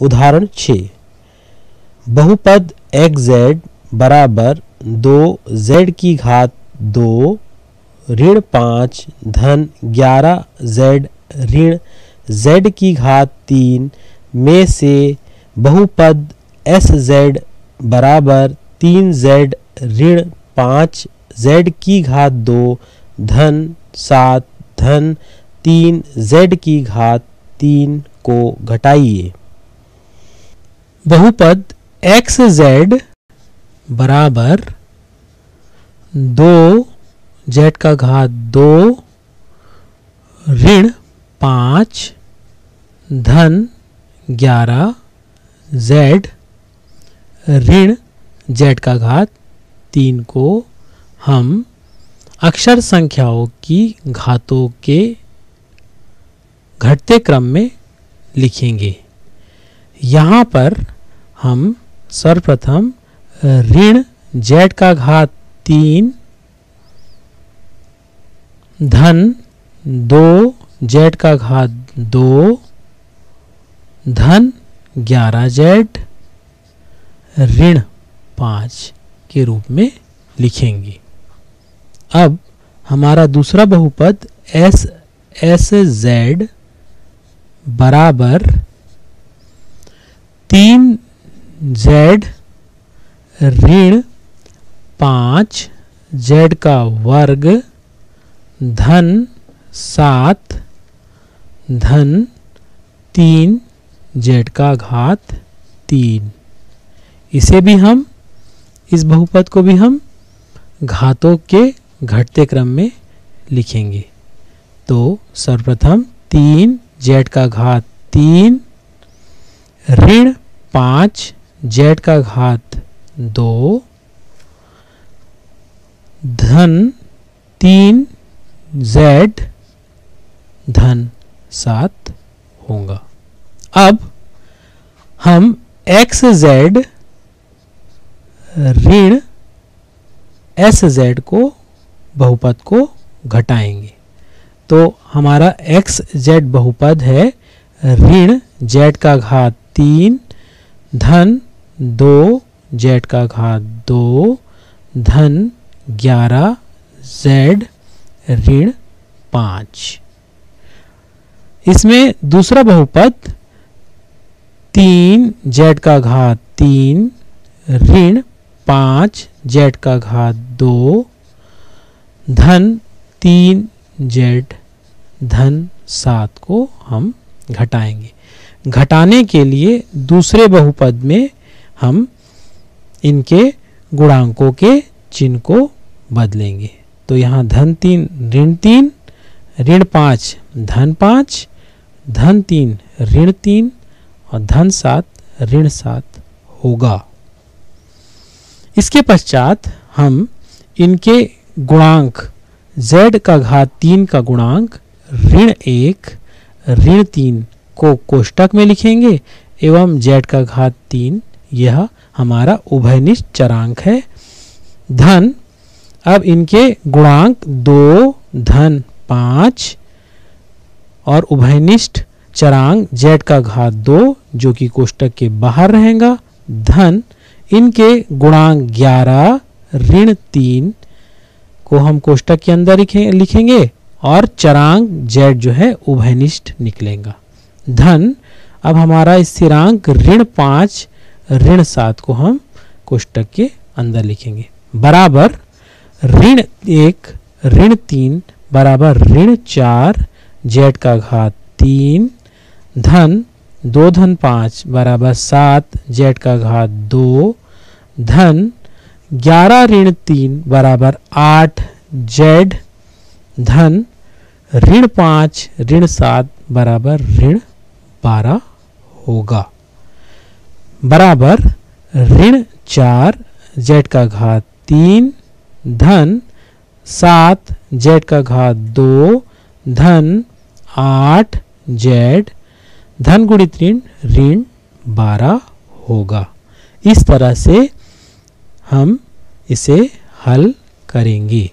उदाहरण छ। बहुपद एक्स जेड बराबर दो जेड की घात दो, ऋण पाँच, धन ग्यारह, जेड ऋण, जेड की घात तीन, में से बहुपद एस जेड बराबर तीन जेड ऋण पाँच, जेड की घात दो, धन सात, धन तीन, जेड की घात तीन को घटाइए। बहुपद एक्स जेड बराबर दो जेड का घात दो ऋण पाँच धन ग्यारह जेड ऋण जेड का घात तीन को हम अक्षर संख्याओं की घातों के घटते क्रम में लिखेंगे। यहाँ पर हम सर्वप्रथम ऋण जेड का घात तीन, धन दो जेड का घात दो, धन ग्यारह जेड ऋण पाँच के रूप में लिखेंगे। अब हमारा दूसरा बहुपद एस एस जेड बराबर तीन जेड ऋण पाँच जेड का वर्ग, धन सात, धन तीन जेड का घात तीन। इसे भी हम, इस बहुपद को भी हम घातों के घटते क्रम में लिखेंगे। तो सर्वप्रथम तीन जेड का घात तीन, ऋण पाँच जेड का घात दो, धन तीन, जेड धन सात होगा। अब हम एक्स जेड ऋण एस जेड को, बहुपद को घटाएँगे। तो हमारा एक्स जेड बहुपद है ऋण, जेड का घात तीन, धन दो, जेड का घात दो, धन ग्यारह, जेड ऋण पाँच। इसमें दूसरा बहुपद, तीन, जेड का घात तीन, ऋण पाँच, जेड का घात दो, धन तीन, जेड धन सात को हम घटाएँगे। घटाने के लिए दूसरे बहुपद में हम इनके गुणांकों के चिन्ह को बदलेंगे। तो यहाँ धन तीन, ऋण तीन, ऋण पाँच, धन पाँच, धन तीन, ऋण तीन और धन सात, ऋण सात होगा। इसके पश्चात हम इनके गुणांक z का घात तीन का गुणांक, ऋण एक, ऋण तीन को कोष्टक में लिखेंगे एवं z का घात तीन यह हमारा उभयनिष्ठ चरांक है। धन, अब इनके गुणांक दो, धन पाँच और उभयनिष्ठ चरांक z का घात दो, जो कि कोष्टक के बाहर रहेगा। धन, इनके गुणांक ग्यारह, ऋण तीन को हम कोष्टक के अंदर लिखेंगे और चरांक जेड जो है उभयनिष्ठ निकलेगा। धन, अब हमारा स्थिरांक ऋण पाँच ऋण सात को हम कोष्टक के अंदर लिखेंगे। बराबर ऋण एक, ऋण तीन, बराबर ऋण चार, जेड का घात तीन, धन दो, धन पाँच, बराबर सात, जेड का घात दो, धन ग्यारह, ऋण तीन, बराबर आठ, जेड, धन ऋण पाँच, ऋण सात, बराबर ऋण बारह होगा। बराबर ऋण चार जेड का घात तीन, धन सात जेड का घात दो, धन आठ जेड धन गुणित ऋण ऋण बारह होगा। इस तरह से हम इसे हल करेंगे।